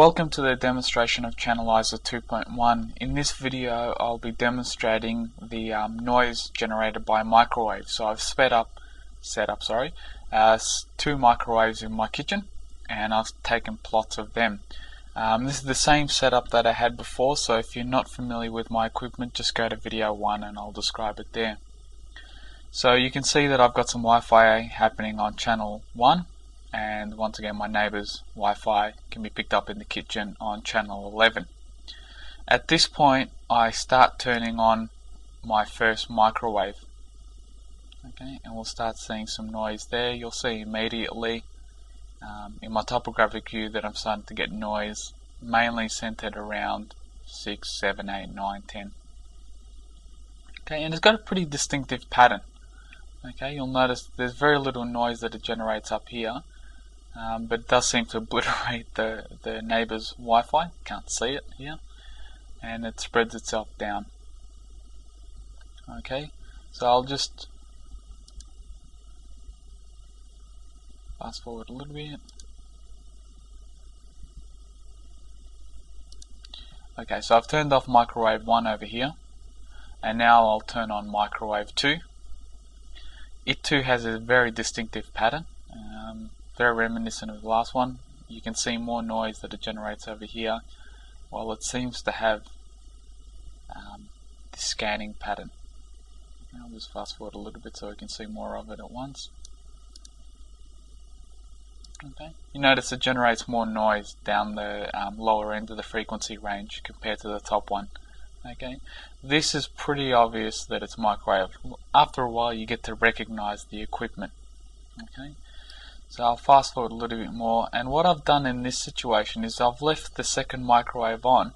Welcome to the demonstration of Chanalyzer 2.1. In this video I'll be demonstrating the um, noise generated by microwave. So I've sped up, set up sorry, uh, two microwaves in my kitchen and I've taken plots of them. Um, this is the same setup that I had before so if you're not familiar with my equipment just go to video 1 and I'll describe it there. So you can see that I've got some Wi-Fi happening on channel 1 and once again my neighbor's Wi-Fi can be picked up in the kitchen on channel 11. At this point I start turning on my first microwave. Okay and we'll start seeing some noise there. You'll see immediately um, in my topographic view that I'm starting to get noise mainly centered around 6, 7, 8, 9, 10 okay and it's got a pretty distinctive pattern. Okay you'll notice there's very little noise that it generates up here um, but it does seem to obliterate the, the neighbor's Wi-Fi. Can't see it here. And it spreads itself down. Okay, so I'll just fast forward a little bit. Okay, so I've turned off microwave 1 over here, and now I'll turn on microwave 2. It too has a very distinctive pattern. Very reminiscent of the last one. You can see more noise that it generates over here, while it seems to have um, this scanning pattern. I'll just fast forward a little bit so we can see more of it at once. Okay. You notice it generates more noise down the um, lower end of the frequency range compared to the top one. Okay, this is pretty obvious that it's microwave. After a while, you get to recognize the equipment. Okay, so I'll fast forward a little bit more and what I've done in this situation is I've left the second microwave on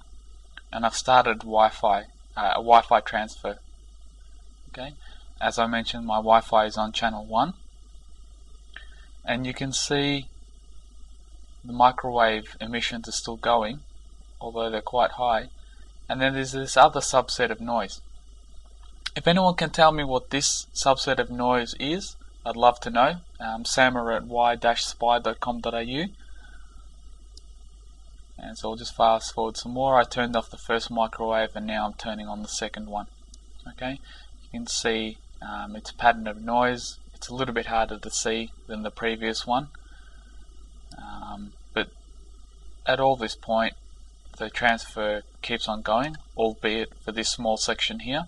and I've started Wi-Fi, uh, a Wi-Fi transfer. Okay, as I mentioned my Wi-Fi is on channel 1 and you can see the microwave emissions are still going although they're quite high and then there's this other subset of noise. If anyone can tell me what this subset of noise is I'd love to know. Um, samer at wi-spy.com.au and so I'll just fast forward some more. I turned off the first microwave and now I'm turning on the second one. Okay, you can see um, its a pattern of noise. It's a little bit harder to see than the previous one, um, but at all this point the transfer keeps on going, albeit for this small section here.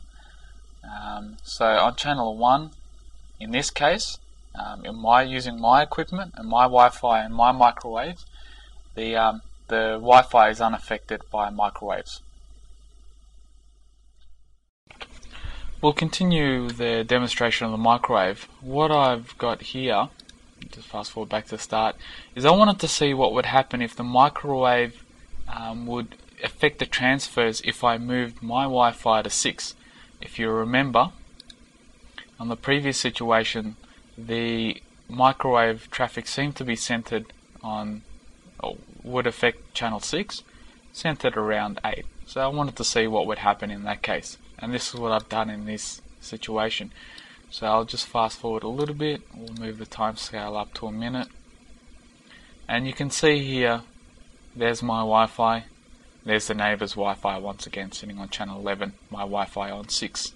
Um, so on channel 1 in this case, um, in my using my equipment and my Wi-Fi and my microwave, the um, the Wi-Fi is unaffected by microwaves. We'll continue the demonstration of the microwave. What I've got here, just fast forward back to the start, is I wanted to see what would happen if the microwave um, would affect the transfers if I moved my Wi-Fi to 6. If you remember, on the previous situation, the microwave traffic seemed to be centered on, or would affect channel 6, centered around 8. So I wanted to see what would happen in that case. And this is what I've done in this situation. So I'll just fast forward a little bit, we'll move the time scale up to a minute. And you can see here, there's my Wi-Fi, there's the neighbor's Wi-Fi once again sitting on channel 11, my Wi-Fi on 6.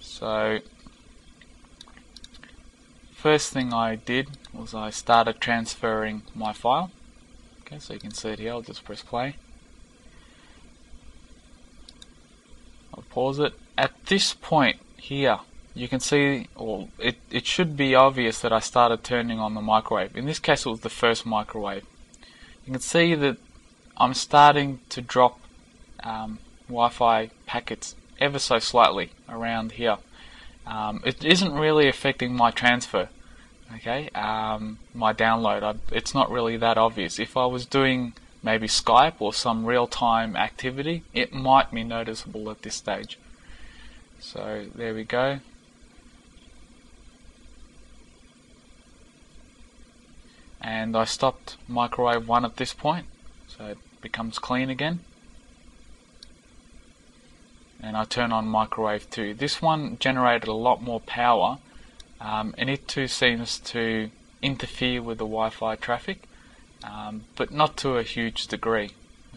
So first thing I did was I started transferring my file. Okay, so you can see it here, I'll just press play. I'll pause it. At this point here, you can see, or it, it should be obvious that I started turning on the microwave. In this case, it was the first microwave. You can see that I'm starting to drop um, Wi-Fi packets ever so slightly around here. Um, it isn't really affecting my transfer okay um, my download I, it's not really that obvious. If I was doing maybe Skype or some real-time activity it might be noticeable at this stage. So there we go. And I stopped microwave 1 at this point so it becomes clean again. And I turn on microwave 2 this one generated a lot more power um, and it too seems to interfere with the Wi-Fi traffic um, but not to a huge degree.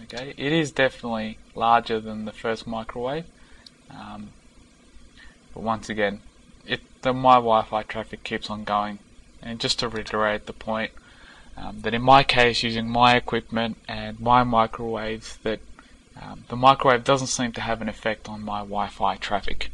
Okay, it is definitely larger than the first microwave, um, but once again, it the my Wi-Fi traffic keeps on going. And just to reiterate the point, um, that in my case, using my equipment and my microwaves, that um, the microwave doesn't seem to have an effect on my Wi-Fi traffic.